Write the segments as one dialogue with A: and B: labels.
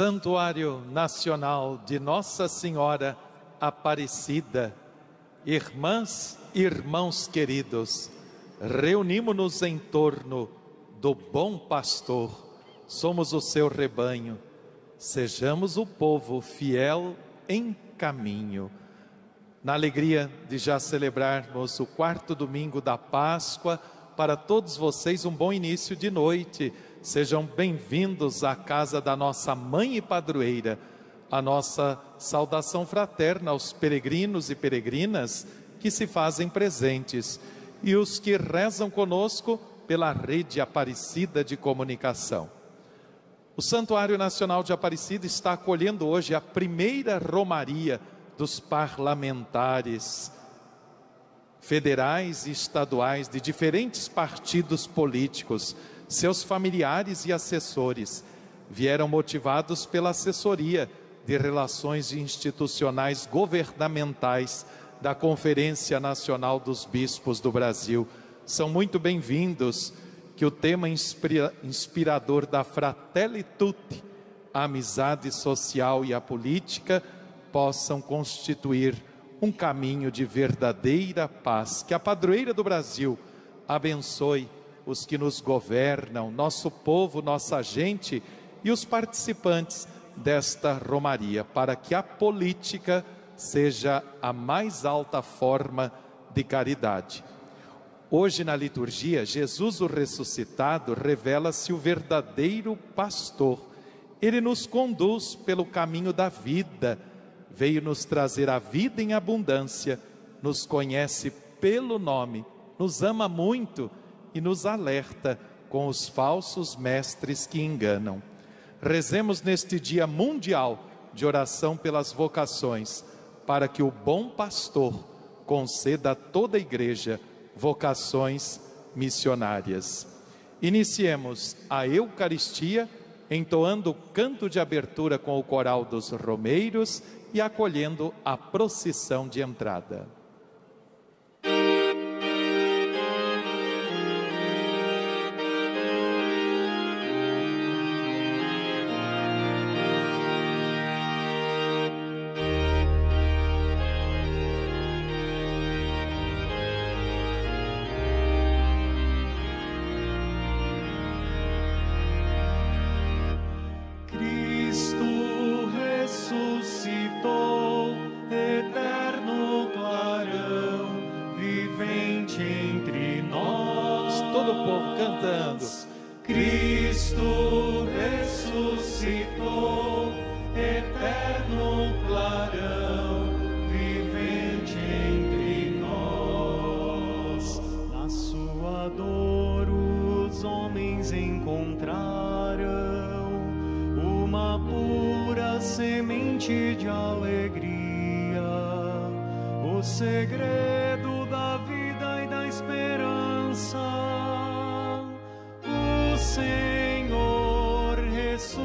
A: Santuário Nacional de Nossa Senhora Aparecida, irmãs e irmãos queridos, reunimos-nos em torno do bom pastor, somos o seu rebanho, sejamos o povo fiel em caminho. Na alegria de já celebrarmos o quarto domingo da Páscoa, para todos vocês um bom início de noite Sejam bem-vindos à casa da nossa mãe e padroeira. A nossa saudação fraterna aos peregrinos e peregrinas que se fazem presentes e os que rezam conosco pela rede Aparecida de comunicação. O Santuário Nacional de Aparecida está acolhendo hoje a primeira romaria dos parlamentares federais e estaduais de diferentes partidos políticos seus familiares e assessores vieram motivados pela assessoria de relações institucionais governamentais da Conferência Nacional dos Bispos do Brasil. São muito bem-vindos. Que o tema inspira, inspirador da Fratelli Tutti, a amizade social e a política, possam constituir um caminho de verdadeira paz. Que a padroeira do Brasil abençoe os que nos governam, nosso povo, nossa gente e os participantes desta romaria, para que a política seja a mais alta forma de caridade. Hoje na liturgia, Jesus o ressuscitado revela-se o verdadeiro pastor. Ele nos conduz pelo caminho da vida, veio nos trazer a vida em abundância, nos conhece pelo nome, nos ama muito e nos alerta com os falsos mestres que enganam. Rezemos neste dia mundial de oração pelas vocações, para que o bom pastor conceda a toda a igreja vocações missionárias. Iniciemos a Eucaristia entoando o canto de abertura com o coral dos romeiros e acolhendo a procissão de entrada.
B: o segredo da vida e da
A: esperança. O Senhor ressuscitou.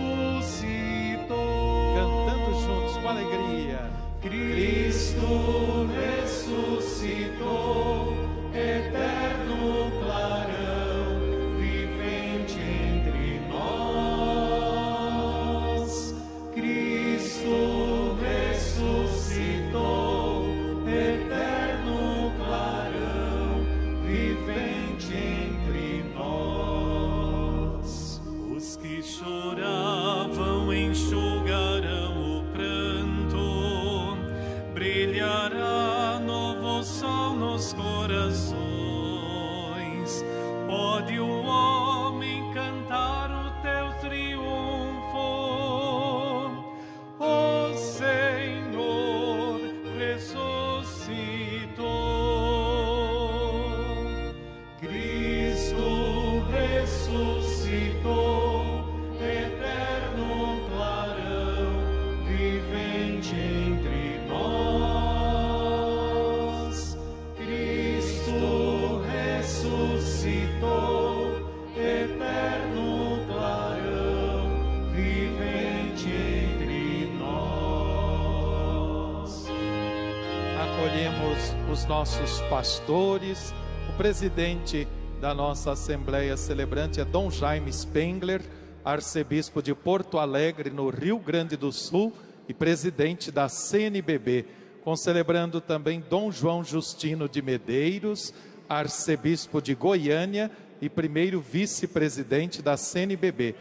A: Cantando juntos com alegria. Cristo ressuscitou eterno. Presidente da nossa Assembleia Celebrante é Dom Jaime Spengler, arcebispo de Porto Alegre, no Rio Grande do Sul, e presidente da CNBB, concelebrando também Dom João Justino de Medeiros, arcebispo de Goiânia e primeiro vice-presidente da CNBB.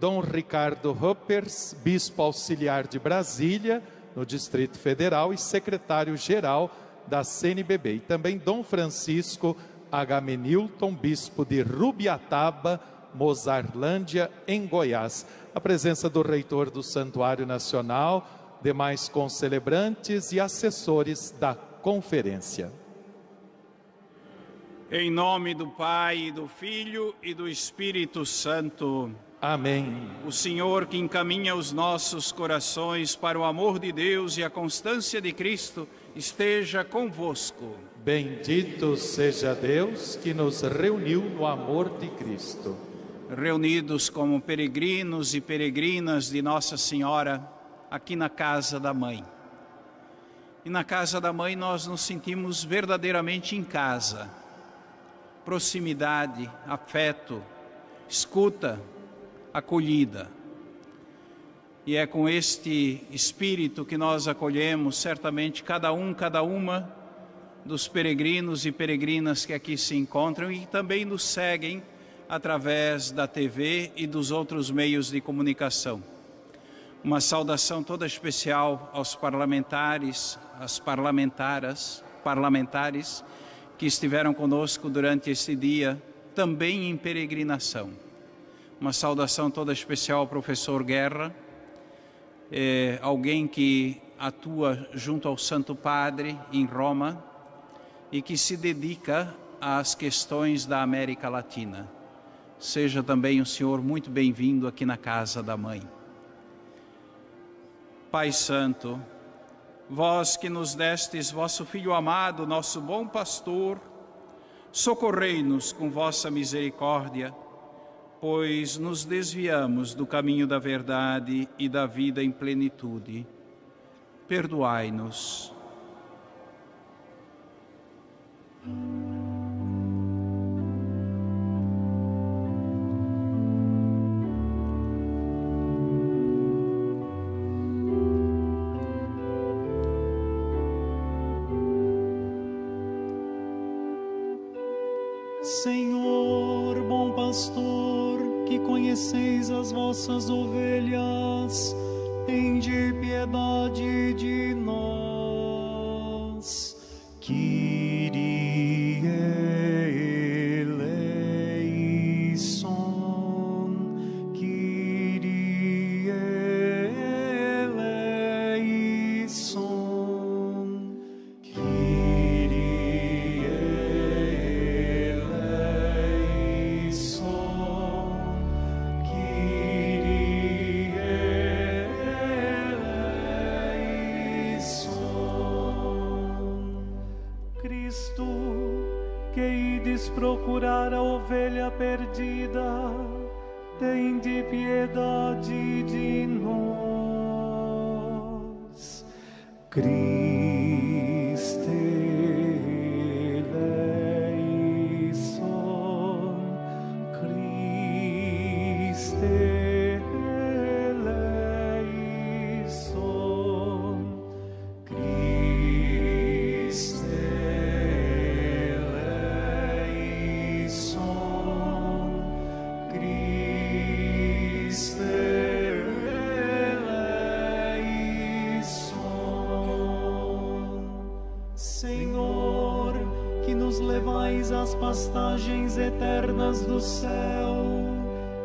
A: Dom Ricardo Ruppers, bispo auxiliar de Brasília, no Distrito Federal, e secretário-geral da CNBB. E também Dom Francisco Agamenilton, bispo de Rubiataba, Mozarlândia, em Goiás. A presença do reitor do Santuário Nacional, demais concelebrantes e assessores da conferência.
C: Em nome do Pai, do Filho e do Espírito Santo.
A: Amém.
C: O Senhor que encaminha os nossos corações para o amor de Deus e a constância de Cristo esteja convosco.
A: Bendito seja Deus que nos reuniu no amor de Cristo.
C: Reunidos como peregrinos e peregrinas de Nossa Senhora aqui na casa da Mãe. E na casa da Mãe nós nos sentimos verdadeiramente em casa. Proximidade, afeto, escuta, acolhida. E é com este espírito que nós acolhemos, certamente, cada um, cada uma dos peregrinos e peregrinas que aqui se encontram e também nos seguem através da TV e dos outros meios de comunicação. Uma saudação toda especial aos parlamentares, às parlamentaras, parlamentares que estiveram conosco durante este dia, também em peregrinação. Uma saudação toda especial ao professor Guerra, é, alguém que atua junto ao Santo Padre em Roma, e que se dedica às questões da América Latina. Seja também o Senhor muito bem-vindo aqui na casa da Mãe. Pai Santo, vós que nos destes vosso Filho amado, nosso bom pastor, socorrei-nos com vossa misericórdia, pois nos desviamos do caminho da verdade e da vida em plenitude. Perdoai-nos
B: as vossas ovelhas, eternas do céu,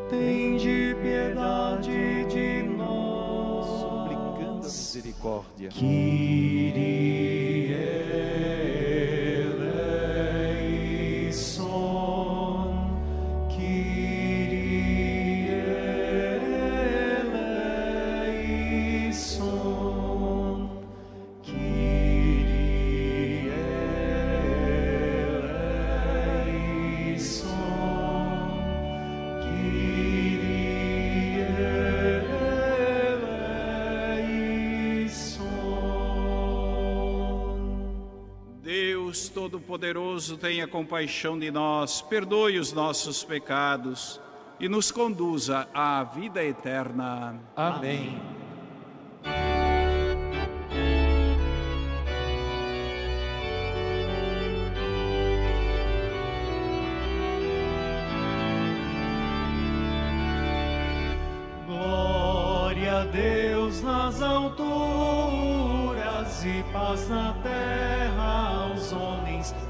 B: tende piedade de nós.
A: Suplicando a misericórdia.
C: Todo-Poderoso, tenha compaixão de nós, perdoe os nossos pecados e nos conduza à vida eterna.
A: Amém.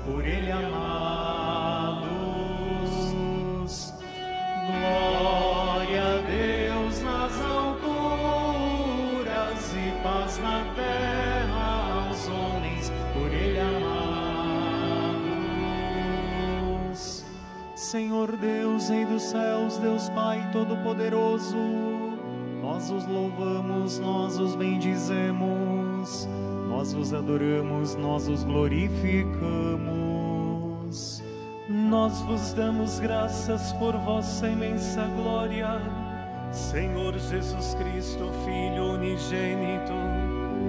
B: Por Ele amados. Glória a Deus nas alturas e paz na terra aos homens por Ele amados. Senhor Deus, Rei dos céus, Deus Pai Todo-Poderoso, nós os louvamos, nós os bendizemos, nós os adoramos, nós os glorificamos. Nós vos damos graças por vossa imensa glória, Senhor Jesus Cristo, Filho unigênito,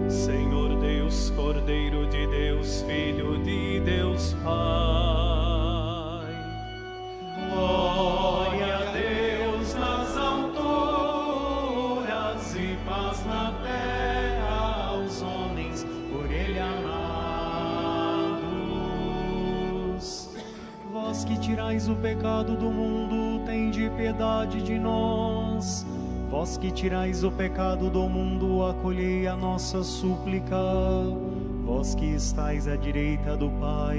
B: Senhor Deus, Cordeiro de Deus, Filho de Deus Pai. O pecado do mundo, tende piedade de nós. Vós que tirais o pecado do mundo, acolhei a nossa súplica. Vós que estais à direita do Pai,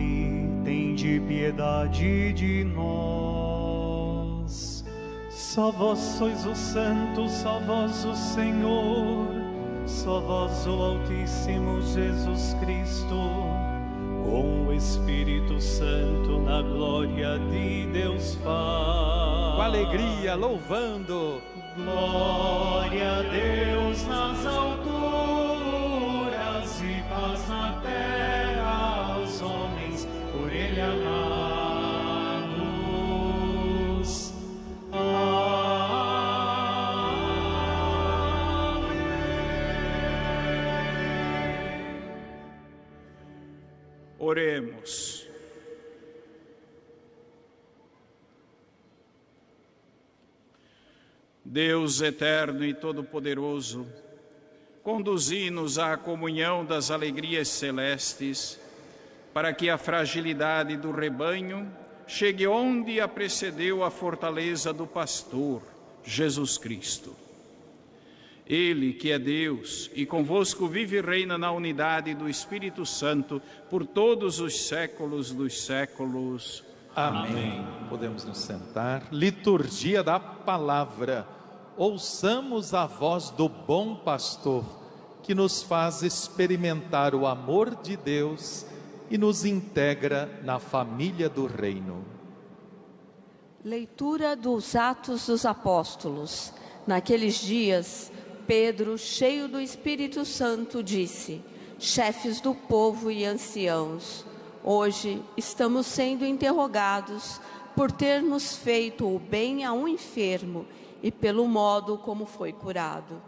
B: tende piedade de nós. Só vós sois o Santo, só vós o Senhor, só vós o Altíssimo Jesus Cristo, com Espírito Santo na glória de Deus Pai.
A: Com alegria, louvando.
B: Glória a Deus nas alturas e paz na terra aos homens por Ele amados. Amém.
C: Oremos. Deus eterno e todo-poderoso, conduzi-nos à comunhão das alegrias celestes, para que a fragilidade do rebanho chegue onde a precedeu a fortaleza do pastor, Jesus Cristo. Ele, que é Deus e convosco vive e reina na unidade do Espírito Santo por todos os séculos dos séculos.
A: Amém. Podemos nos sentar. Liturgia da palavra. Ouçamos a voz do bom pastor, que nos faz experimentar o amor de Deus e nos integra na família do reino.
D: Leitura dos Atos dos Apóstolos. Naqueles dias, Pedro, cheio do Espírito Santo, disse: Chefes do povo e anciãos, hoje estamos sendo interrogados por termos feito o bem a um enfermo e pelo modo como foi curado.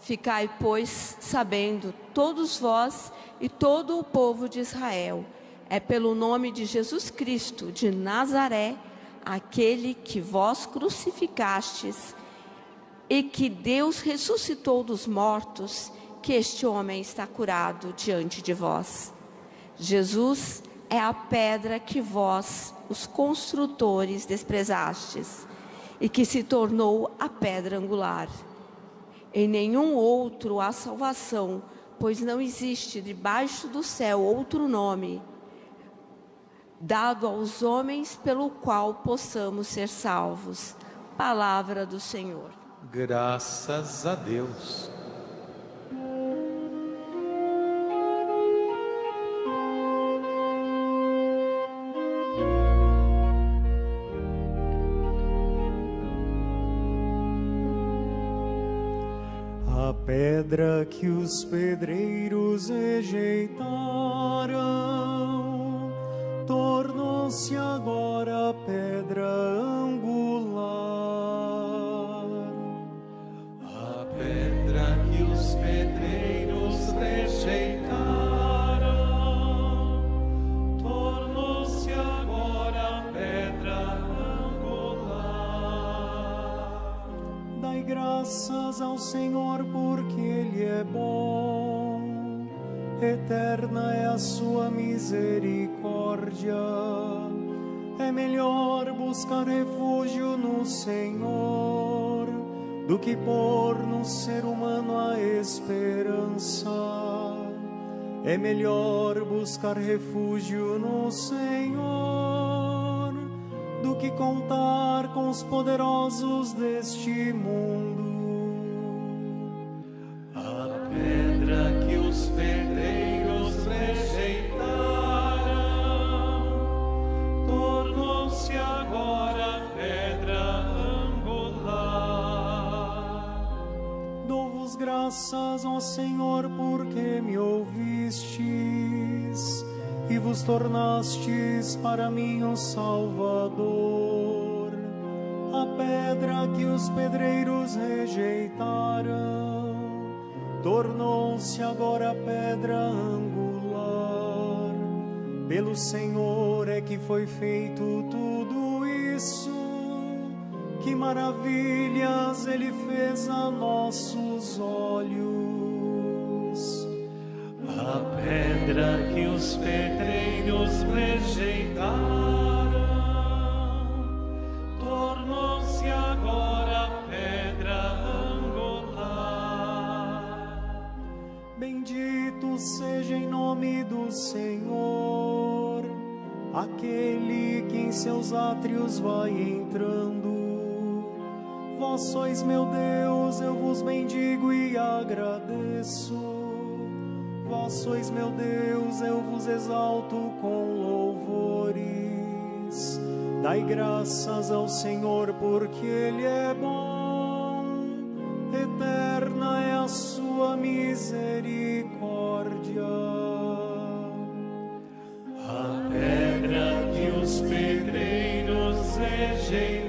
D: Ficai, pois, sabendo, todos vós e todo o povo de Israel, é pelo nome de Jesus Cristo de Nazaré, aquele que vós crucificastes e que Deus ressuscitou dos mortos, que este homem está curado diante de vós. Jesus é a pedra que vós, os construtores, desprezastes e que se tornou a pedra angular. Em nenhum outro há salvação, pois não existe debaixo do céu outro nome dado aos homens pelo qual possamos ser salvos. Palavra do Senhor.
A: Graças a Deus.
B: Pedra que os pedreiros rejeitaram tornou-se agora pedra angular.
A: A pedra que os pedreiros rejeitaram
B: graças ao Senhor porque Ele é bom, eterna é a sua misericórdia. É melhor buscar refúgio no Senhor do que pôr no ser humano a esperança. É melhor buscar refúgio no Senhor que contar com os poderosos deste mundo.
E: A pedra que os pedreiros rejeitaram tornou-se agora pedra angular.
B: Dou-vos graças, ó Senhor, porque vos tornastes para mim o Salvador. A pedra que os pedreiros rejeitaram tornou-se agora pedra angular. Pelo Senhor é que foi feito tudo isso. Que maravilhas ele fez a nossos olhos.
E: A pedra que os pedreiros rejeitaram tornou-se agora pedra angular.
B: Bendito seja em nome do Senhor, aquele que em seus átrios vai entrando. Vós sois meu Deus, eu vos bendigo e agradeço. Vós sois meu Deus, eu vos exalto com louvores. Dai graças ao Senhor, porque Ele é bom, eterna é a sua misericórdia.
E: A pedra que os pedreiros rejeitaram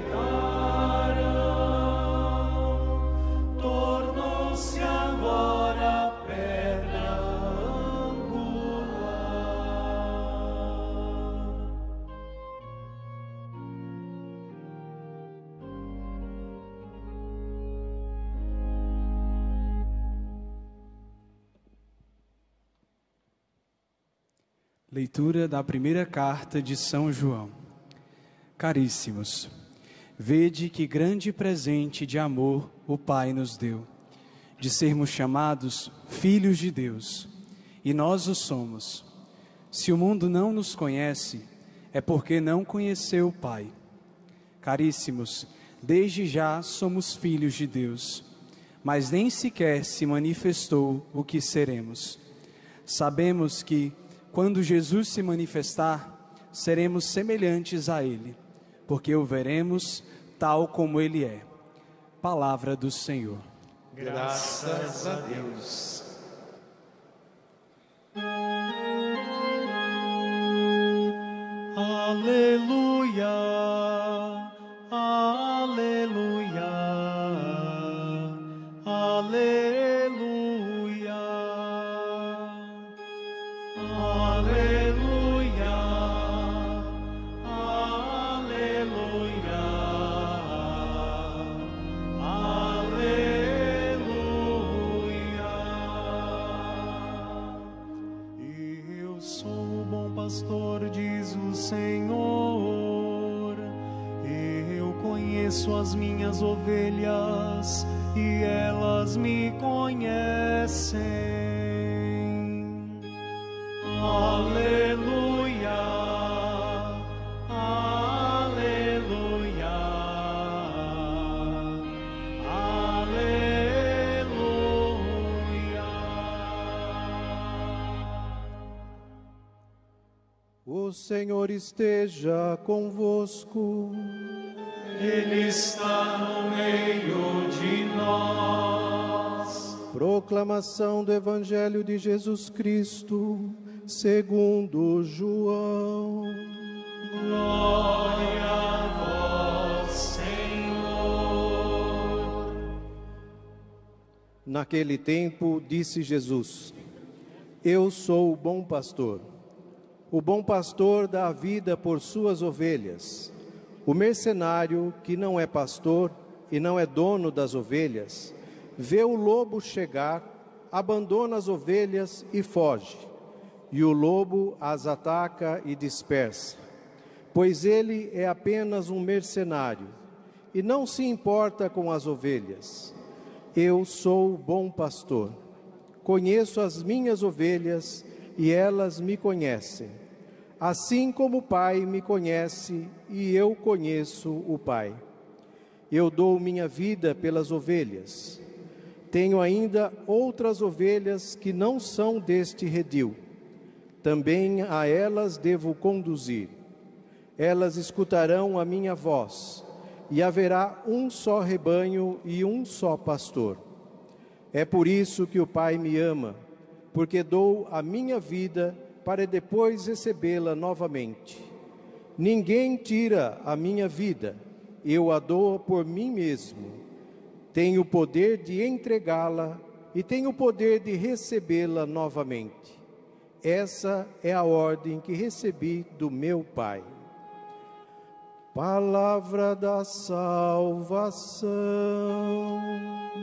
F: Leitura da primeira carta de São João. Caríssimos, vede que grande presente de amor o Pai nos deu, de sermos chamados filhos de Deus, e nós o somos. Se o mundo não nos conhece, é porque não conheceu o Pai. Caríssimos, desde já somos filhos de Deus, mas nem sequer se manifestou o que seremos. Sabemos que, quando Jesus se manifestar, seremos semelhantes a Ele, porque o veremos tal como Ele é. Palavra do Senhor.
A: Graças a Deus.
B: Aleluia, aleluia, conheço as minhas ovelhas e elas me conhecem. Aleluia, aleluia, aleluia.
G: O Senhor esteja convosco.
E: Ele está no meio de nós.
G: Proclamação do Evangelho de Jesus Cristo, segundo João.
E: Glória a vós, Senhor.
G: Naquele tempo, disse Jesus: Eu sou o bom pastor. O bom pastor dá a vida por suas ovelhas. O mercenário, que não é pastor, e não é dono das ovelhas, vê o lobo chegar, abandona as ovelhas e foge. E o lobo as ataca e dispersa, pois ele é apenas um mercenário e não se importa com as ovelhas. Eu sou o bom pastor. Conheço as minhas ovelhas e elas me conhecem. Assim como o Pai me conhece e eu conheço o Pai. Eu dou minha vida pelas ovelhas. Tenho ainda outras ovelhas que não são deste redil. Também a elas devo conduzir. Elas escutarão a minha voz, e haverá um só rebanho e um só pastor. É por isso que o Pai me ama porque dou a minha vida para depois recebê-la novamente. Ninguém tira a minha vida, eu a dou por mim mesmo. Tenho o poder de entregá-la e tenho o poder de recebê-la novamente. Essa é a ordem que recebi do meu Pai. Palavra da salvação.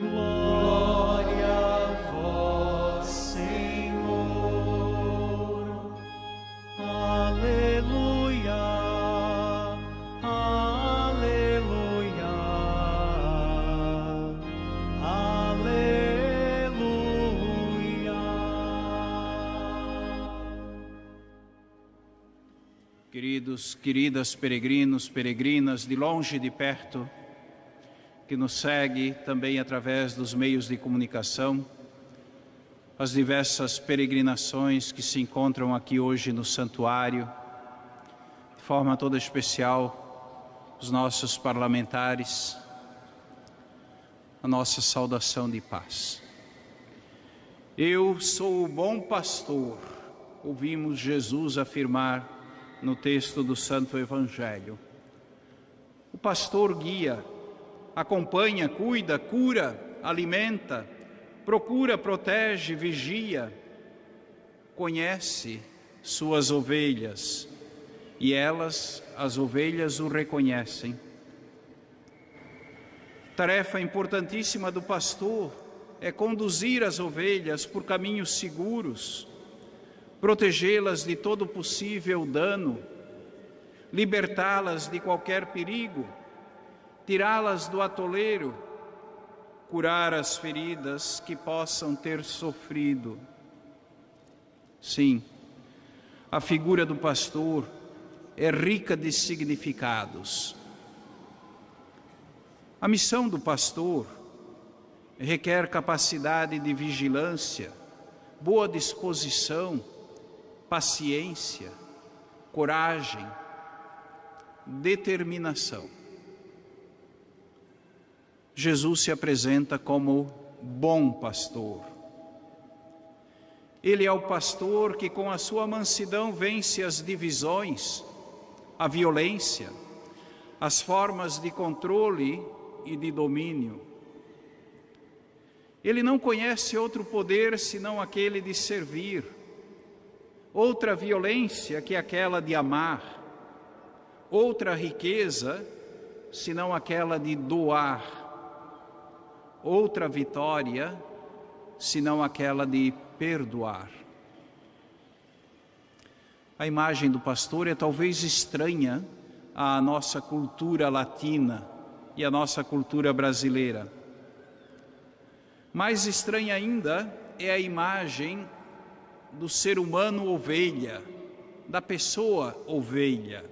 E: Glória
C: queridos, queridas peregrinos, peregrinas de longe e de perto, que nos segue também através dos meios de comunicação, as diversas peregrinações que se encontram aqui hoje no santuário, de forma toda especial, os nossos parlamentares, a nossa saudação de paz. Eu sou o bom pastor, ouvimos Jesus afirmar no texto do Santo Evangelho. O pastor guia, acompanha, cuida, cura, alimenta, procura, protege, vigia, conhece suas ovelhas e elas, as ovelhas, o reconhecem. Tarefa importantíssima do pastor é conduzir as ovelhas por caminhos seguros, protegê-las de todo possível dano, libertá-las de qualquer perigo, tirá-las do atoleiro, curar as feridas que possam ter sofrido. Sim, a figura do pastor é rica de significados. A missão do pastor requer capacidade de vigilância, boa disposição, paciência, coragem, determinação. Jesus se apresenta como bom pastor. Ele é o pastor que, com a sua mansidão, vence as divisões, a violência, as formas de controle e de domínio. Ele não conhece outro poder senão aquele de servir outra violência que aquela de amar, outra riqueza senão aquela de doar, outra vitória senão aquela de perdoar. A imagem do pastor é talvez estranha à nossa cultura latina e à nossa cultura brasileira. Mais estranha ainda é a imagem do ser humano ovelha, da pessoa ovelha.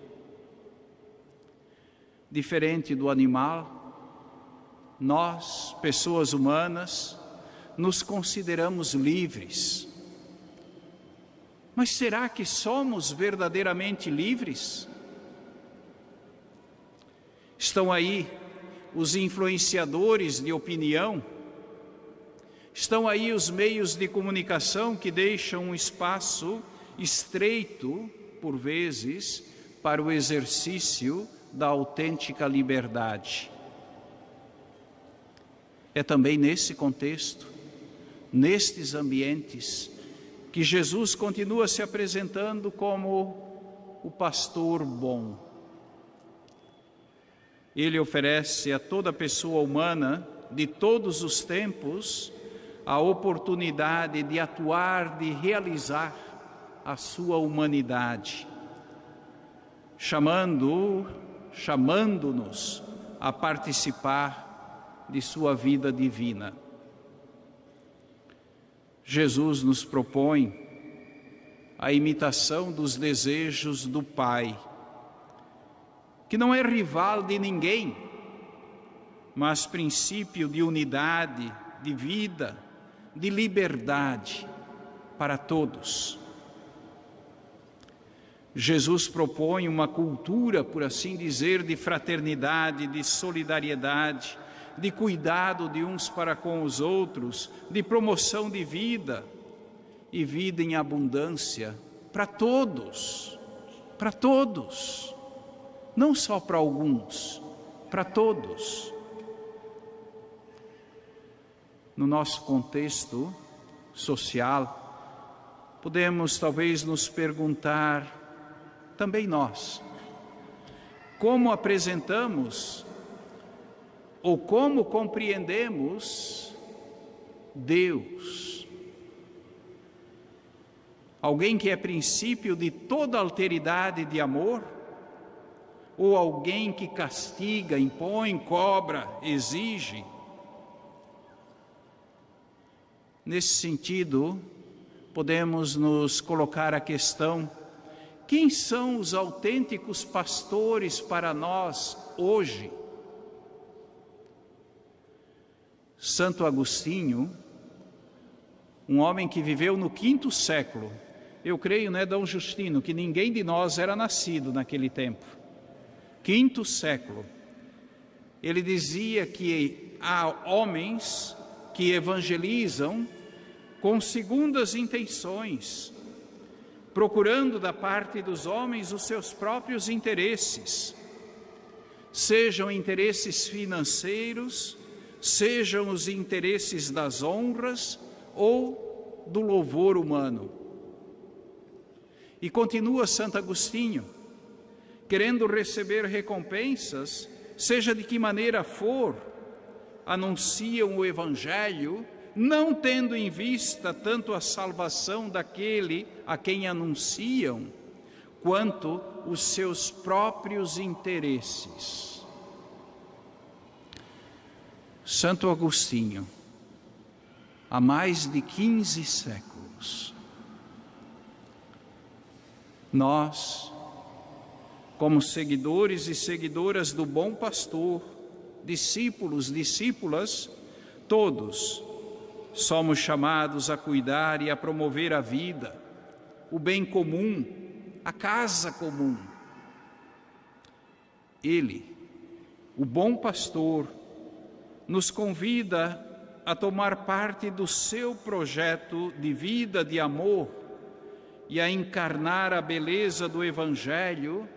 C: Diferente do animal, nós, pessoas humanas, nos consideramos livres. Mas será que somos verdadeiramente livres? Estão aí os influenciadores de opinião, Estão aí os meios de comunicação que deixam um espaço estreito, por vezes, para o exercício da autêntica liberdade. É também nesse contexto, nestes ambientes, que Jesus continua se apresentando como o pastor bom. Ele oferece a toda pessoa humana de todos os tempos a oportunidade de atuar, de realizar a sua humanidade, chamando, chamando-nos a participar de sua vida divina. Jesus nos propõe a imitação dos desejos do Pai, que não é rival de ninguém, mas princípio de unidade, de vida, de liberdade para todos. Jesus propõe uma cultura, por assim dizer, de fraternidade, de solidariedade, de cuidado de uns para com os outros, de promoção de vida e vida em abundância para todos, para todos, não só para alguns, para todos. No nosso contexto social, podemos talvez nos perguntar também nós. Como apresentamos ou como compreendemos Deus? Alguém que é princípio de toda alteridade de amor? Ou alguém que castiga, impõe, cobra, exige? Nesse sentido, podemos nos colocar a questão quem são os autênticos pastores para nós hoje? Santo Agostinho, um homem que viveu no quinto século, eu creio, né, Dom Justino, que ninguém de nós era nascido naquele tempo. Quinto século. Ele dizia que há homens que evangelizam com segundas intenções, procurando da parte dos homens os seus próprios interesses, sejam interesses financeiros, sejam os interesses das honras ou do louvor humano. E continua Santo Agostinho, querendo receber recompensas, seja de que maneira for, anunciam o Evangelho não tendo em vista tanto a salvação daquele a quem anunciam, quanto os seus próprios interesses. Santo Agostinho, há mais de 15 séculos, nós, como seguidores e seguidoras do bom pastor, discípulos, discípulas, todos somos chamados a cuidar e a promover a vida, o bem comum, a casa comum. Ele, o bom pastor, nos convida a tomar parte do seu projeto de vida de amor e a encarnar a beleza do Evangelho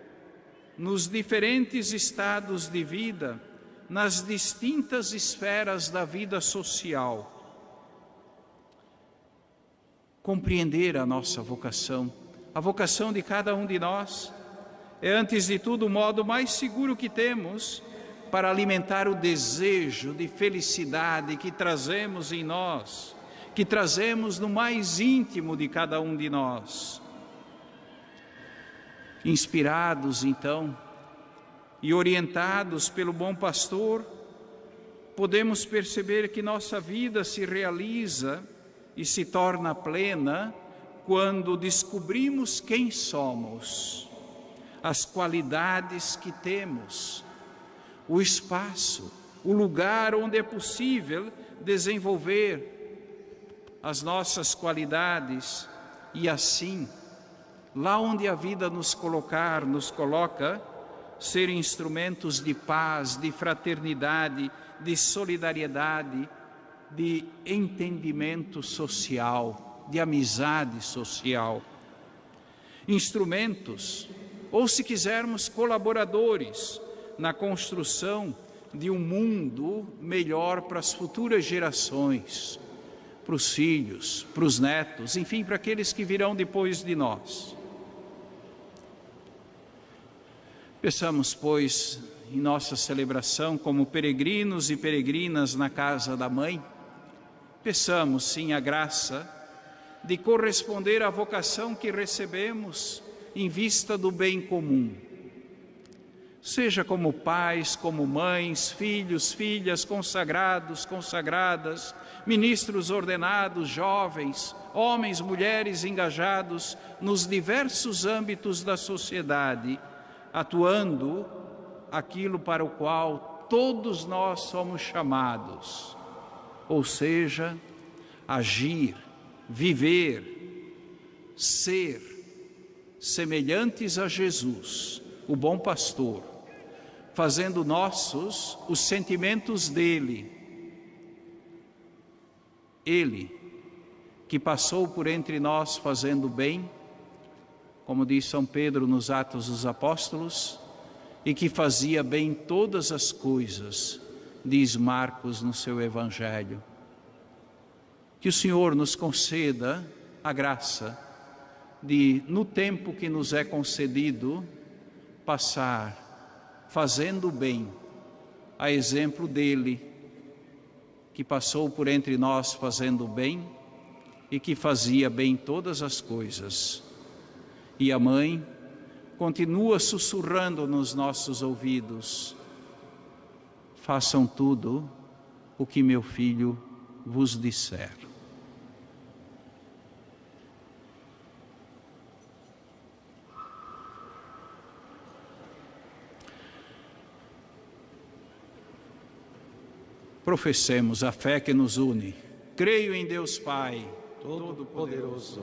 C: nos diferentes estados de vida, nas distintas esferas da vida social compreender a nossa vocação. A vocação de cada um de nós é, antes de tudo, o modo mais seguro que temos para alimentar o desejo de felicidade que trazemos em nós, que trazemos no mais íntimo de cada um de nós. Inspirados, então, e orientados pelo bom pastor, podemos perceber que nossa vida se realiza e se torna plena quando descobrimos quem somos, as qualidades que temos, o espaço, o lugar onde é possível desenvolver as nossas qualidades e assim, lá onde a vida nos colocar, nos coloca, ser instrumentos de paz, de fraternidade, de solidariedade, de entendimento social, de amizade social. Instrumentos, ou se quisermos, colaboradores na construção de um mundo melhor para as futuras gerações, para os filhos, para os netos, enfim, para aqueles que virão depois de nós. Peçamos, pois, em nossa celebração como peregrinos e peregrinas na casa da Mãe, peçamos sim a graça de corresponder à vocação que recebemos em vista do bem comum. Seja como pais, como mães, filhos, filhas, consagrados, consagradas, ministros ordenados, jovens, homens, mulheres engajados nos diversos âmbitos da sociedade, atuando aquilo para o qual todos nós somos chamados, ou seja, agir, viver, ser semelhantes a Jesus, o bom pastor, fazendo nossos os sentimentos dele. Ele, que passou por entre nós fazendo bem, como diz São Pedro nos Atos dos Apóstolos, e que fazia bem todas as coisas, diz Marcos no seu Evangelho. Que o Senhor nos conceda a graça de, no tempo que nos é concedido, passar fazendo bem, a exemplo dele, que passou por entre nós fazendo bem e que fazia bem todas as coisas. E a mãe continua sussurrando nos nossos ouvidos: façam tudo o que meu filho vos disser. Professemos a fé que nos une. Creio em Deus Pai,
A: Todo-Poderoso,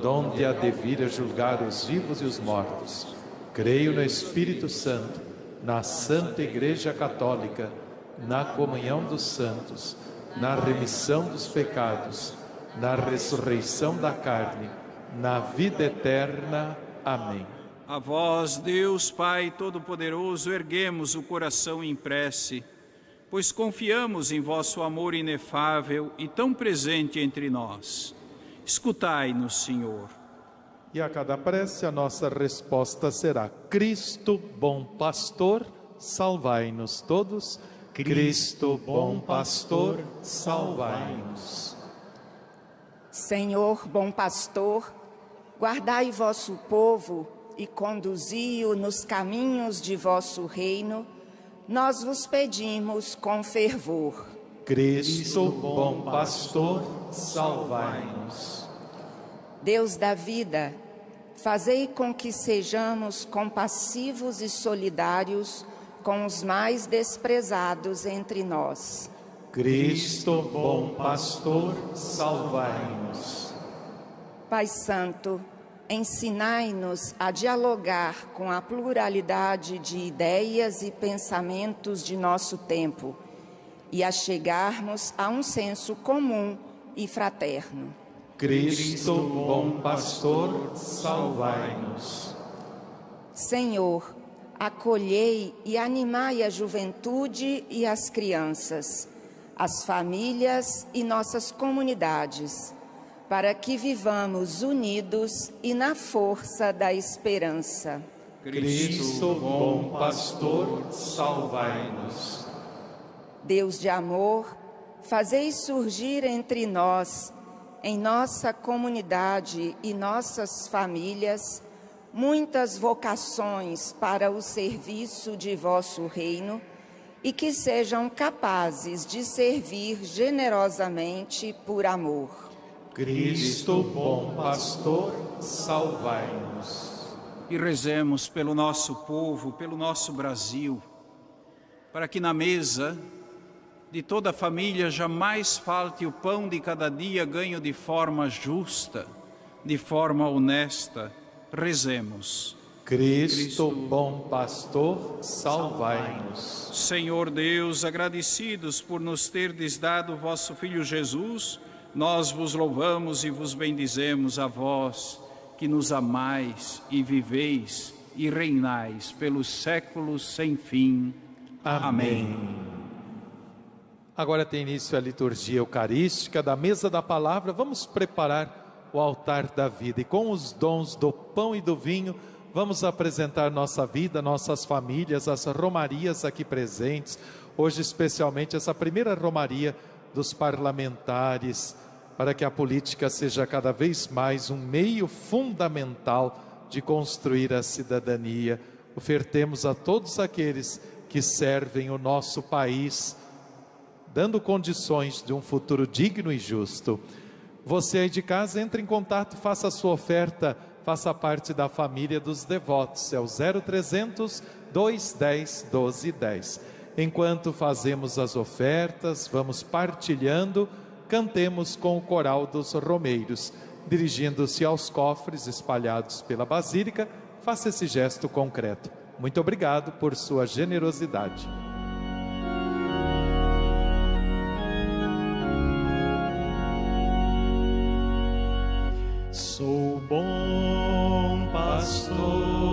A: donde há de vir a julgar os vivos e os mortos. Creio no Espírito Santo, na Santa Igreja Católica, na comunhão dos santos, na remissão dos pecados, na ressurreição da carne, na vida eterna. Amém.
C: A vós, Deus Pai Todo-Poderoso, erguemos o coração em prece pois confiamos em vosso amor inefável e tão presente entre nós. Escutai-nos, Senhor.
A: E a cada prece a nossa resposta será: Cristo, bom pastor, salvai-nos todos. Cristo, bom pastor, salvai-nos.
H: Senhor, bom pastor, guardai vosso povo e conduzi-o nos caminhos de vosso reino nós vos pedimos com fervor.
A: Cristo, bom pastor, salvai-nos.
H: Deus da vida, fazei com que sejamos compassivos e solidários com os mais desprezados entre nós.
A: Cristo, bom pastor, salvai-nos.
H: Pai Santo, ensinai-nos a dialogar com a pluralidade de ideias e pensamentos de nosso tempo e a chegarmos a um senso comum e fraterno.
A: Cristo, bom pastor, salvai-nos.
H: Senhor, acolhei e animai a juventude e as crianças, as famílias e nossas comunidades para que vivamos unidos e na força da esperança.
A: Cristo, bom pastor, salvai-nos.
H: Deus de amor, fazei surgir entre nós, em nossa comunidade e nossas famílias, muitas vocações para o serviço de vosso reino e que sejam capazes de servir generosamente por amor.
A: Cristo, bom pastor, salvai-nos.
C: E rezemos pelo nosso povo, pelo nosso Brasil, para que na mesa de toda a família jamais falte o pão de cada dia ganho de forma justa, de forma honesta. Rezemos.
A: Cristo, bom pastor, salvai-nos.
C: Senhor Deus, agradecidos por nos terdes dado o vosso Filho Jesus, nós vos louvamos e vos bendizemos a vós, que nos amais e viveis e reinais pelos séculos sem fim. Amém. Amém.
A: Agora tem início a liturgia eucarística da mesa da palavra. Vamos preparar o altar da vida e com os dons do pão e do vinho Vamos apresentar nossa vida, nossas famílias, as romarias aqui presentes. Hoje, especialmente, essa primeira romaria dos parlamentares, para que a política seja cada vez mais um meio fundamental de construir a cidadania. Ofertemos a todos aqueles que servem o nosso país, dando condições de um futuro digno e justo. Você aí de casa, entre em contato, faça a sua oferta faça parte da família dos devotos. É o 0300 210 1210. Enquanto fazemos as ofertas, vamos partilhando, cantemos com o coral dos romeiros. Dirigindo-se aos cofres espalhados pela basílica, faça esse gesto concreto. Muito obrigado por sua generosidade.
B: Bom pastor,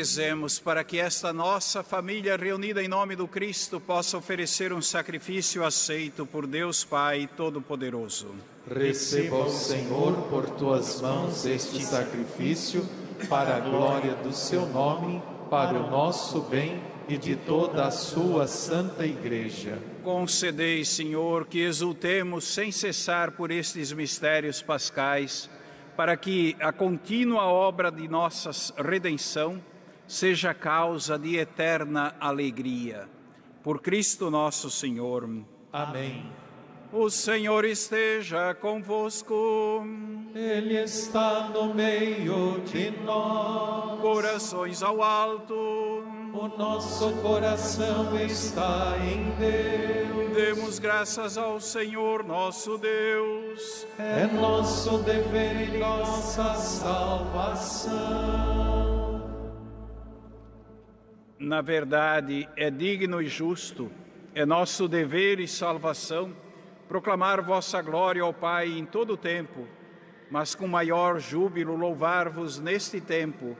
C: Rezemos para que esta nossa família reunida em nome do Cristo possa oferecer um sacrifício aceito por Deus Pai Todo-Poderoso.
A: Receba, Senhor, por tuas mãos este sacrifício, para a glória do seu nome, para o nosso bem e de toda a sua santa igreja.
C: Concedei, Senhor, que exultemos sem cessar por estes mistérios pascais, para que a contínua obra de nossa redenção seja causa de eterna alegria. Por Cristo nosso Senhor.
A: Amém.
C: O Senhor esteja convosco.
B: Ele está no meio de nós.
C: Corações ao alto.
B: O nosso coração está em Deus.
C: Demos graças ao Senhor nosso Deus.
B: É nosso dever e nossa salvação.
C: Na verdade, é digno e justo, é nosso dever e salvação proclamar vossa glória ao Pai em todo o tempo, mas com maior júbilo louvar-vos neste tempo,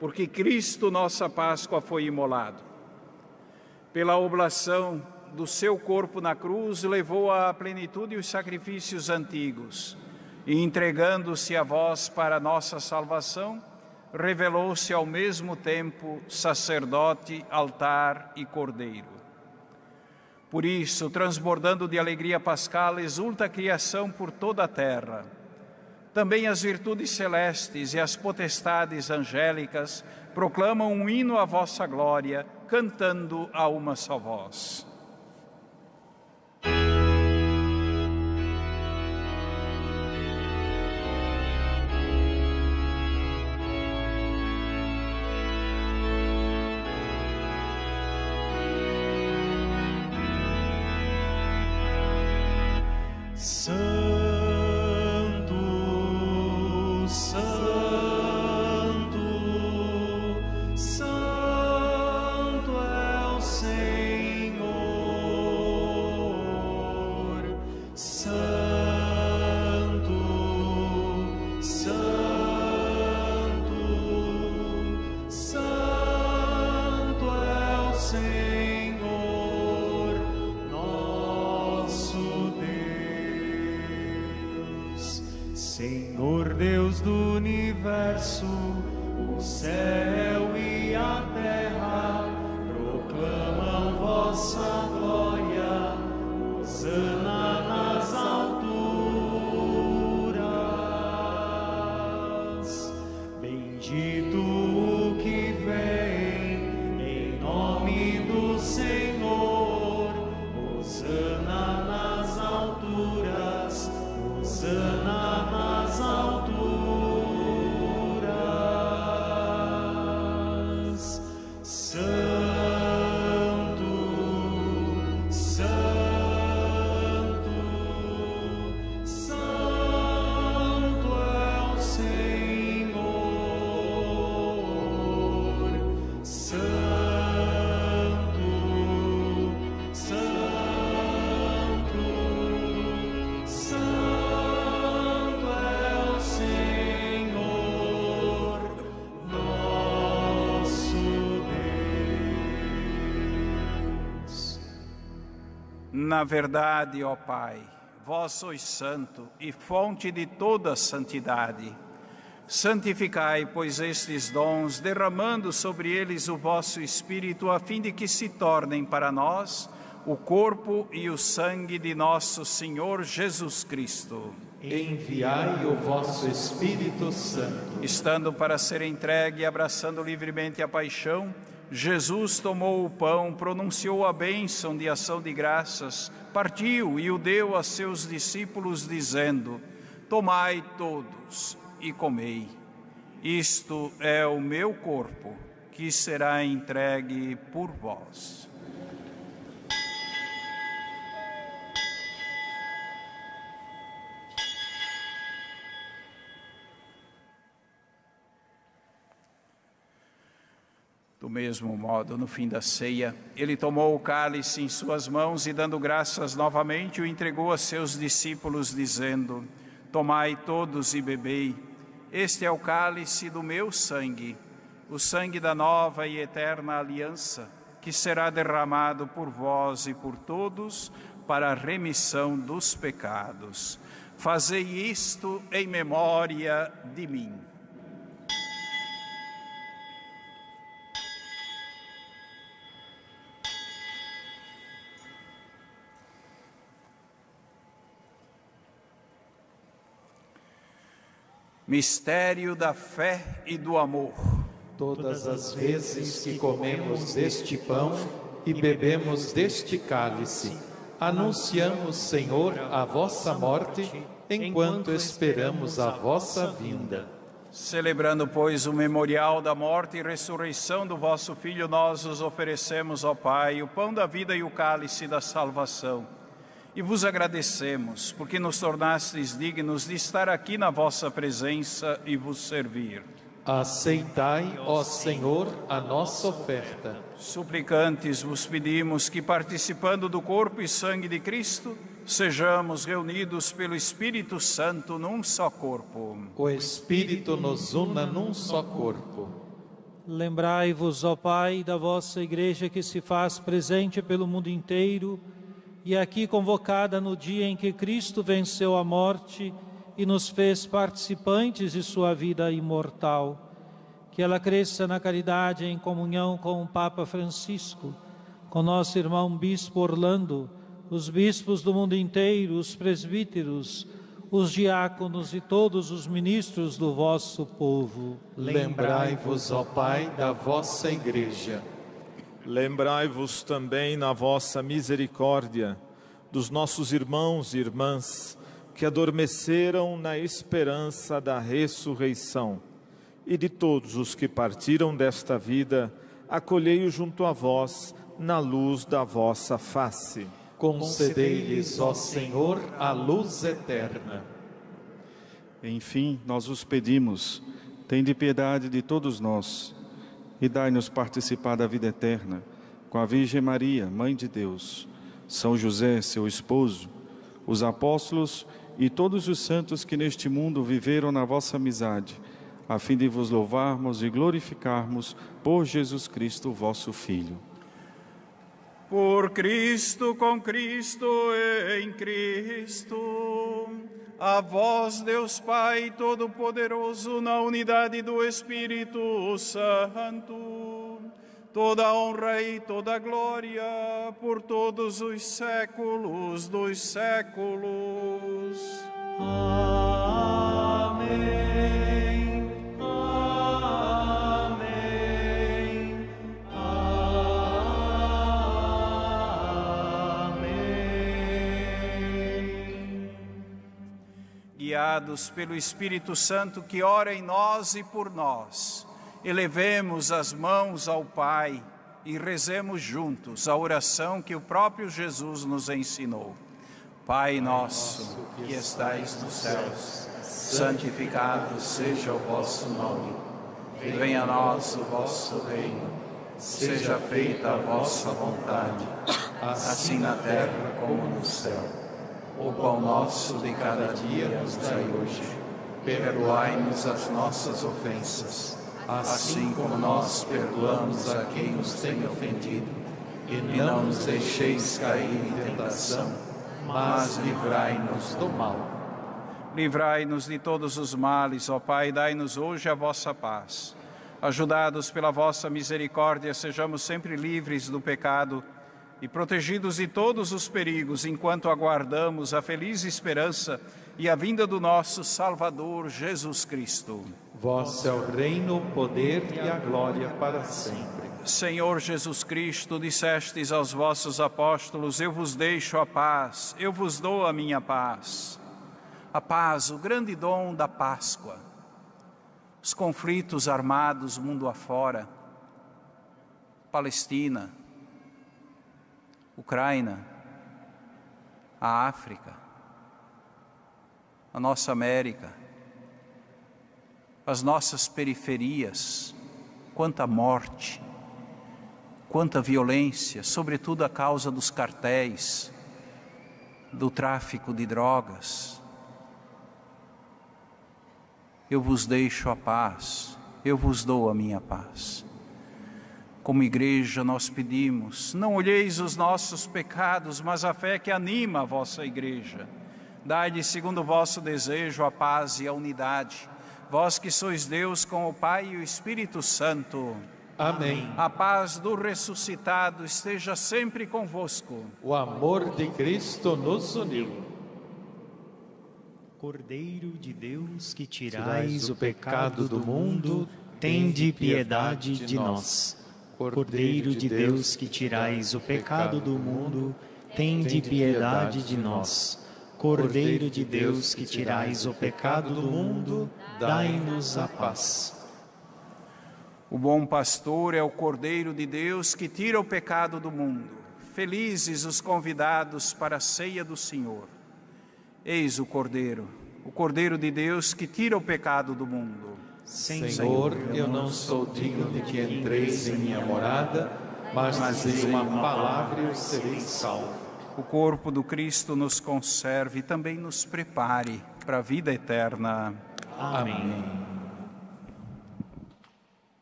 C: porque Cristo, nossa Páscoa, foi imolado. Pela oblação do seu corpo na cruz, levou à plenitude os sacrifícios antigos, e entregando-se a vós para nossa salvação, revelou-se ao mesmo tempo sacerdote, altar e cordeiro. Por isso, transbordando de alegria pascal, exulta a criação por toda a terra. Também as virtudes celestes e as potestades angélicas proclamam um hino à vossa glória, cantando a uma só voz. Na verdade, ó Pai, vós sois santo e fonte de toda santidade. Santificai, pois, estes dons, derramando sobre eles o vosso Espírito, a fim de que se tornem para nós o corpo e o sangue de nosso Senhor Jesus Cristo.
A: Enviai o vosso Espírito Santo.
C: Estando para ser entregue e abraçando livremente a paixão, Jesus tomou o pão, pronunciou a bênção de ação de graças, partiu e o deu a seus discípulos, dizendo: Tomai todos e comei. Isto é o meu corpo, que será entregue por vós. Do mesmo modo, no fim da ceia, ele tomou o cálice em suas mãos e, dando graças novamente, o entregou a seus discípulos, dizendo: Tomai todos e bebei. Este é o cálice do meu sangue, o sangue da nova e eterna aliança, que será derramado por vós e por todos para a remissão dos pecados. Fazei isto em memória de mim. Mistério da fé e do amor.
A: Todas as vezes que comemos deste pão e bebemos deste cálice, anunciamos, Senhor, a vossa morte, enquanto esperamos a vossa vinda.
C: Celebrando, pois, o memorial da morte e ressurreição do vosso Filho, nós os oferecemos, ó Pai, o pão da vida e o cálice da salvação e vos agradecemos, porque nos tornastes dignos de estar aqui na vossa presença e vos servir.
A: Aceitai, ó Senhor, a nossa oferta.
C: Suplicantes vos pedimos que, participando do corpo e sangue de Cristo, sejamos reunidos pelo Espírito Santo num só corpo.
A: O Espírito nos una num só corpo.
I: Lembrai-vos, ó Pai, da vossa igreja que se faz presente pelo mundo inteiro e aqui convocada no dia em que Cristo venceu a morte e nos fez participantes de sua vida imortal. Que ela cresça na caridade em comunhão com o Papa Francisco, com nosso irmão Bispo Orlando, os bispos do mundo inteiro, os presbíteros, os diáconos e todos os ministros do vosso povo.
A: Lembrai-vos, ó Pai, da vossa igreja
J: Lembrai-vos também na vossa misericórdia dos nossos irmãos e irmãs que adormeceram na esperança da ressurreição e de todos os que partiram desta vida, acolhei-os junto a vós na luz da vossa face.
A: Concedei-lhes, ó Senhor, a luz eterna.
K: Enfim, nós os pedimos, tende piedade de todos nós e dai-nos participar da vida eterna com a Virgem Maria, Mãe de Deus, São José, seu esposo, os apóstolos e todos os santos que neste mundo viveram na vossa amizade, a fim de vos louvarmos e glorificarmos por Jesus Cristo, vosso Filho.
C: Por Cristo, com Cristo em Cristo, a vós, Deus Pai Todo-Poderoso, na unidade do Espírito Santo, toda honra e toda glória por todos os séculos dos séculos.
B: Amém.
C: Guiados pelo Espírito Santo que ora em nós e por nós, elevemos as mãos ao Pai e rezemos juntos a oração que o próprio Jesus nos ensinou. Pai nosso, que estais nos céus, santificado seja o vosso nome. Venha a nós o vosso reino. Seja feita a vossa vontade, assim na terra como no céu. O pão nosso de cada dia nos dai hoje. Perdoai-nos as nossas ofensas, assim como nós perdoamos a quem nos tem ofendido. E não nos deixeis cair em tentação, mas livrai-nos do mal. Livrai-nos de todos os males, ó Pai, dai-nos hoje a vossa paz. Ajudados pela vossa misericórdia, sejamos sempre livres do pecado e protegidos de todos os perigos, enquanto aguardamos a feliz esperança e a vinda do nosso Salvador Jesus Cristo.
A: Vosso é o reino, o poder e a glória para sempre.
C: Senhor Jesus Cristo, dissestes aos vossos apóstolos: Eu vos deixo a paz, eu vos dou a minha paz. A paz, o grande dom da Páscoa. Os conflitos armados mundo afora, Palestina, Ucrânia, a África, a nossa América, as nossas periferias, quanta morte, quanta violência, sobretudo a causa dos cartéis, do tráfico de drogas. Eu vos deixo a paz, eu vos dou a minha paz. Como igreja, nós pedimos: não olheis os nossos pecados, mas a fé que anima a vossa igreja. Dai-lhe, segundo o vosso desejo, a paz e a unidade. Vós que sois Deus com o Pai e o Espírito Santo.
A: Amém.
C: A paz do ressuscitado esteja sempre convosco.
A: O amor de Cristo nos uniu.
B: Cordeiro de Deus, que tirais o pecado do mundo, tende piedade de nós. Cordeiro de Deus, que tirais o pecado do mundo, tende piedade de nós. Cordeiro de Deus, que tirais o pecado do mundo, dai-nos a paz.
C: O bom pastor é o Cordeiro de Deus que tira o pecado do mundo. Felizes os convidados para a ceia do Senhor. Eis o Cordeiro, o Cordeiro de Deus que tira o pecado do mundo.
A: Senhor, eu não sou digno de que entreis em minha morada, mas dizei uma palavra e eu serei salvo.
C: O corpo do Cristo nos conserve e também nos prepare para a vida eterna.
A: Amém.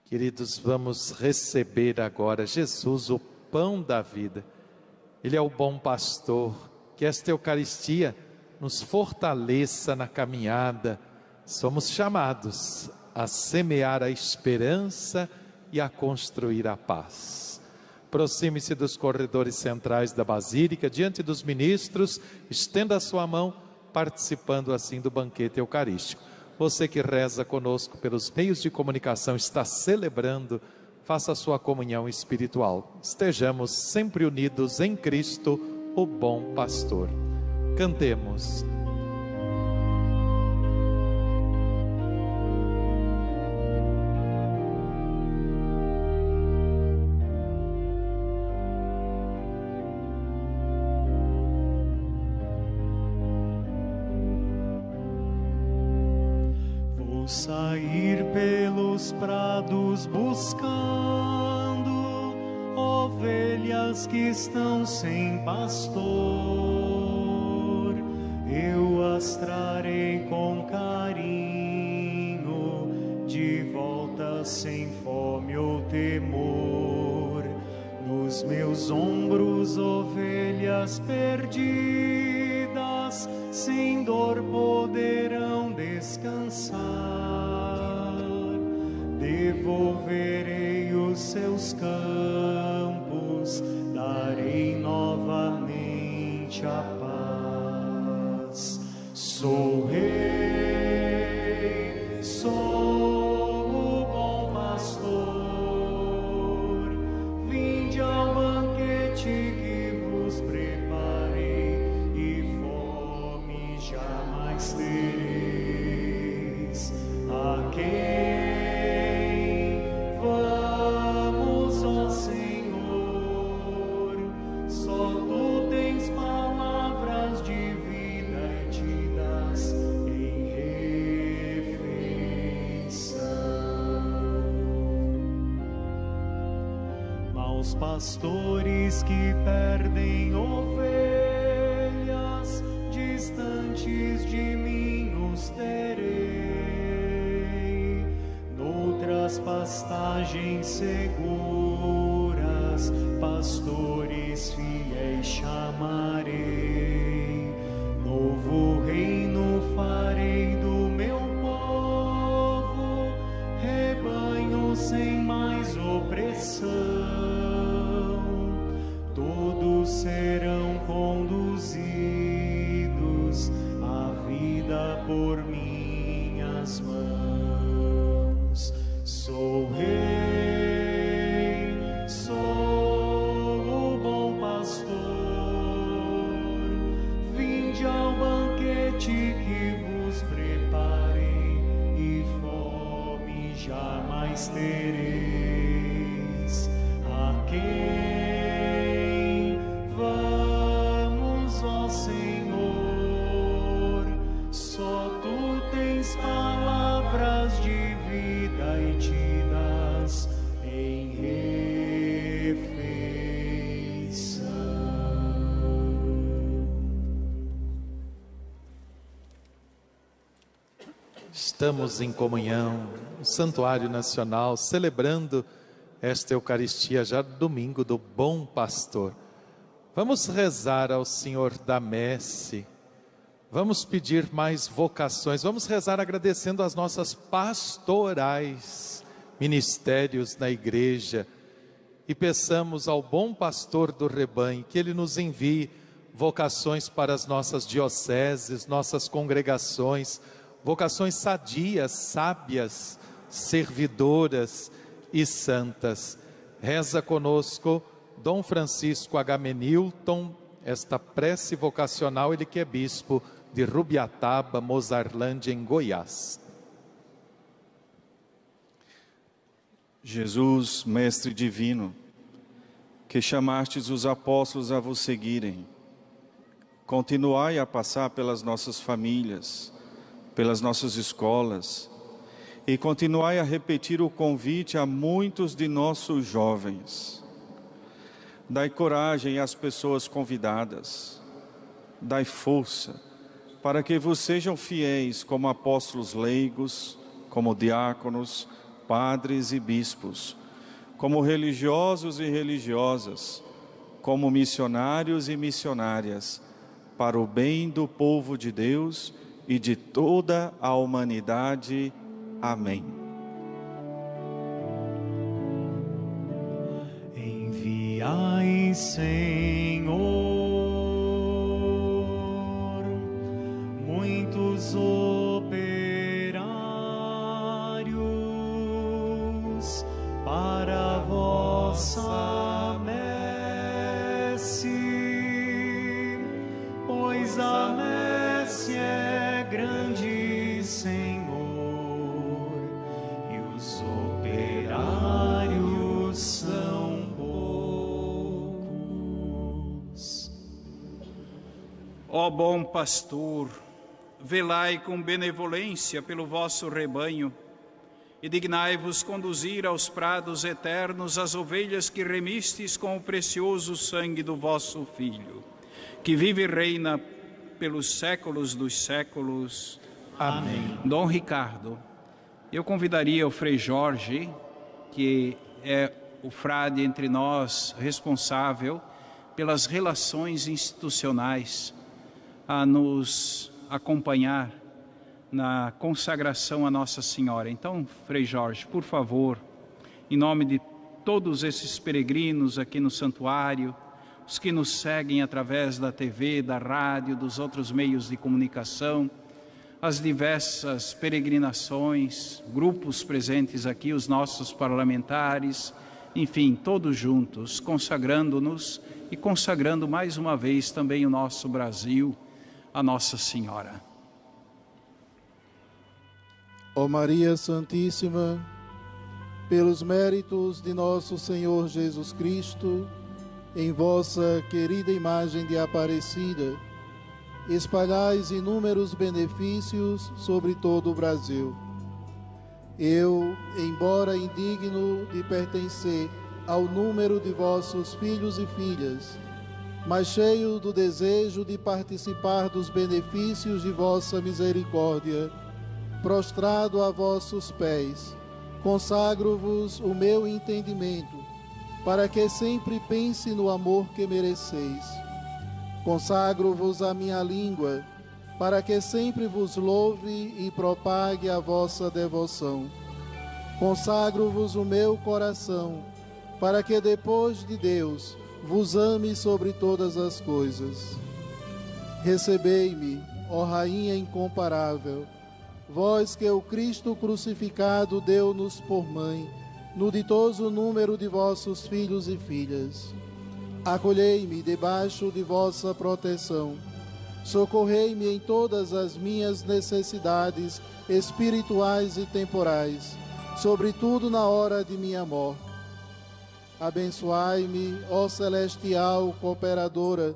A: Queridos, vamos receber agora Jesus, o pão da vida. Ele é o bom pastor. Que esta Eucaristia nos fortaleça na caminhada. Somos chamados a semear a esperança e a construir a paz. Aproxime-se dos corredores centrais da Basílica, diante dos ministros, estenda a sua mão, participando assim do banquete eucarístico. Você que reza conosco pelos meios de comunicação, está celebrando, faça a sua comunhão espiritual. Estejamos sempre unidos em Cristo, o bom pastor. Cantemos.
B: Sem pastor. as trarei com carinho, de volta sem fome ou temor. Nos meus ombros, ovelhas perdidas, sem dor poderão descansar. Devolverei os seus campos, darei novamente a jamais tereis. A quem vamos, ó Senhor? Só tu tens palavras de vida e te das em refeição.
A: Estamos em comunhão, no Santuário Nacional, celebrando esta Eucaristia já domingo do Bom Pastor. Vamos rezar ao Senhor da Messe, vamos pedir mais vocações, vamos rezar agradecendo as nossas pastorais, ministérios na igreja. E peçamos ao bom pastor do rebanho que ele nos envie vocações para as nossas dioceses, nossas congregações, vocações sadias, sábias, servidoras e santas. Reza conosco Dom Francisco Agamenilton, esta prece vocacional, ele que é bispo de Rubiataba, Mozarlândia, em Goiás.
K: Jesus, Mestre Divino, que chamastes os apóstolos a vos seguirem, continuai a passar pelas nossas famílias, pelas nossas escolas, e continuai a repetir o convite a muitos de nossos jovens. Dai coragem às pessoas convidadas, dai força para que vos sejam fiéis como apóstolos leigos, como diáconos, padres e bispos, como religiosos e religiosas, como missionários e missionárias, para o bem do povo de Deus e de toda a humanidade. Amém.
B: Enviai, Senhor,
C: bom pastor, velai com benevolência pelo vosso rebanho e dignai-vos conduzir aos prados eternos as ovelhas que remistes com o precioso sangue do vosso Filho, que vive e reina pelos séculos dos séculos.
A: Amém.
C: Dom Ricardo, eu convidaria o Frei Jorge, que é o frade entre nós responsável pelas relações institucionais, a nos acompanhar na consagração a Nossa Senhora. Então, Frei Jorge, por favor, em nome de todos esses peregrinos aqui no santuário, os que nos seguem através da TV, da rádio, dos outros meios de comunicação, as diversas peregrinações, grupos presentes aqui, os nossos parlamentares, enfim, todos juntos, consagrando-nos e consagrando mais uma vez também o nosso Brasil, a Nossa Senhora.
L: Ó Maria Santíssima, pelos méritos de nosso Senhor Jesus Cristo, em vossa querida imagem de Aparecida, espalhais inúmeros benefícios sobre todo o Brasil. Eu, embora indigno de pertencer ao número de vossos filhos e filhas, mas cheio do desejo de participar dos benefícios de vossa misericórdia, prostrado a vossos pés, consagro-vos o meu entendimento, para que sempre pense no amor que mereceis Consagro-vos a minha língua, para que sempre vos louve e propague a vossa devoção. Consagro-vos o meu coração, para que depois de Deus vos ame sobre todas as coisas. Recebei-me, ó Rainha incomparável, vós que o Cristo crucificado deu-nos por mãe, no ditoso número de vossos filhos e filhas. Acolhei-me debaixo de vossa proteção. Socorrei-me em todas as minhas necessidades espirituais e temporais, sobretudo na hora de minha morte. Abençoai-me, ó celestial cooperadora,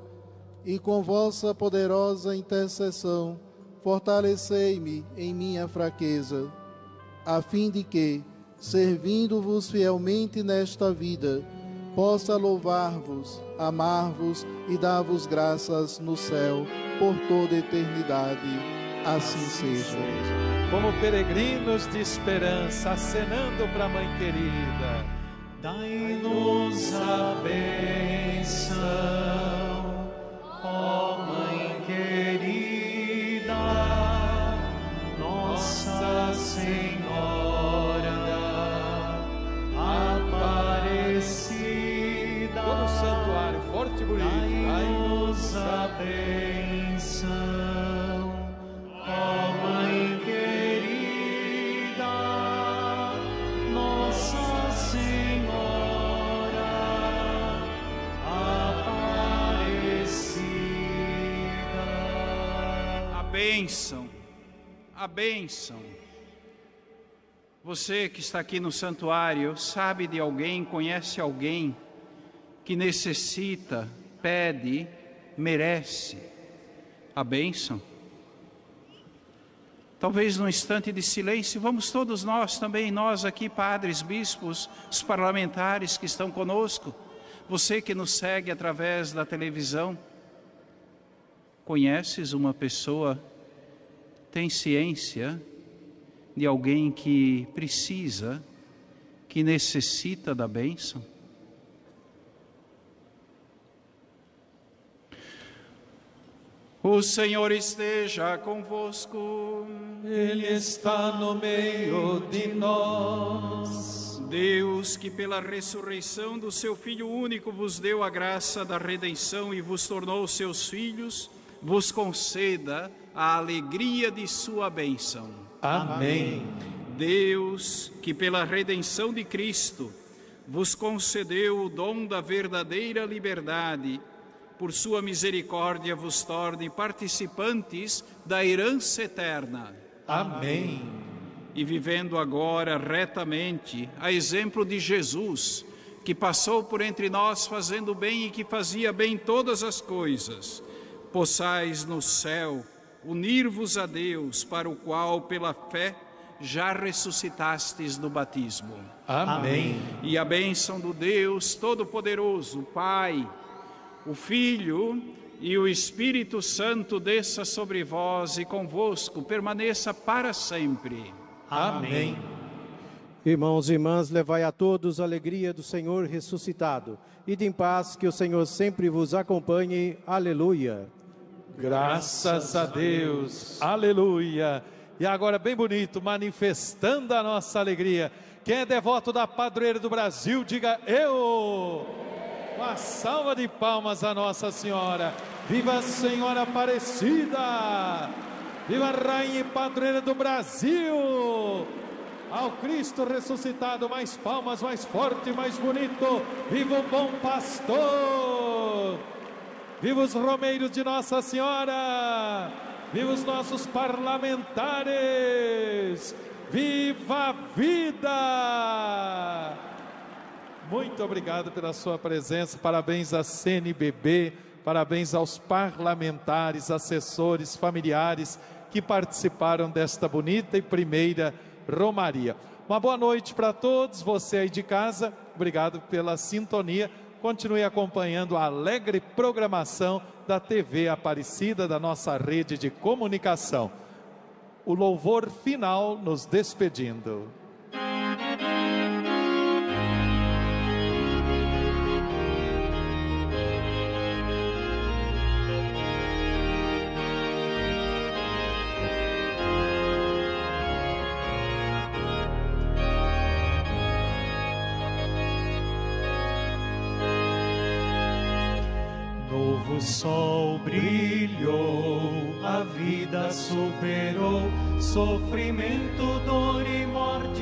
L: e com vossa poderosa intercessão, fortalecei-me em minha fraqueza, a fim de que, servindo-vos fielmente nesta vida, possa louvar-vos, amar-vos e dar-vos graças no céu por toda eternidade. Assim seja.
A: Como peregrinos de esperança, acenando para a Mãe querida.
B: Dai-nos a bênção, ó Mãe querida, Nossa Senhora Aparecida.
A: Todo o santuário, forte e bonito.
B: Dai-nos a bênção,
C: bênção, a bênção. Você que está aqui no santuário, sabe de alguém, conhece alguém que necessita, pede, merece a bênção? Talvez num instante de silêncio, vamos todos nós também, nós aqui, padres, bispos, os parlamentares que estão conosco, você que nos segue através da televisão, conheces uma pessoa, tem ciência de alguém que precisa, que necessita da bênção? O Senhor esteja convosco.
E: Ele está no meio de nós.
C: Deus, que pela ressurreição do seu Filho único vos deu a graça da redenção e vos tornou seus filhos, vos conceda a alegria de sua bênção.
A: Amém.
C: Deus, que pela redenção de Cristo vos concedeu o dom da verdadeira liberdade, por sua misericórdia vos torne participantes da herança eterna.
A: Amém.
C: E vivendo agora retamente, a exemplo de Jesus, que passou por entre nós fazendo bem e que fazia bem todas as coisas, possais no céu unir-vos a Deus, para o qual, pela fé, já ressuscitastes no batismo.
A: Amém.
C: E a bênção do Deus Todo-Poderoso, Pai, o Filho e o Espírito Santo desça sobre vós e convosco permaneça para sempre.
A: Amém.
G: Irmãos e irmãs, levai a todos a alegria do Senhor ressuscitado. E de em paz, que o Senhor sempre vos acompanhe. Aleluia.
A: Graças a Deus. Aleluia. E agora, bem bonito, manifestando a nossa alegria. Quem é devoto da padroeira do Brasil, diga eu. Uma salva de palmas a Nossa Senhora. Viva a Senhora Aparecida. Viva a Rainha e Padroeira do Brasil. Ao Cristo ressuscitado, mais palmas, mais forte, mais bonito. Viva o bom pastor. Viva os romeiros de Nossa Senhora. Viva os nossos parlamentares. Viva a vida! Muito obrigado pela sua presença. Parabéns à CNBB, parabéns aos parlamentares, assessores, familiares que participaram desta bonita e primeira Romaria. Uma boa noite para todos, você aí de casa. Obrigado pela sintonia. Continue acompanhando a alegre programação da TV Aparecida, da nossa rede de comunicação o louvor final nos despedindo.
B: Sol brilhou, a vida superou sofrimento, dor e morte.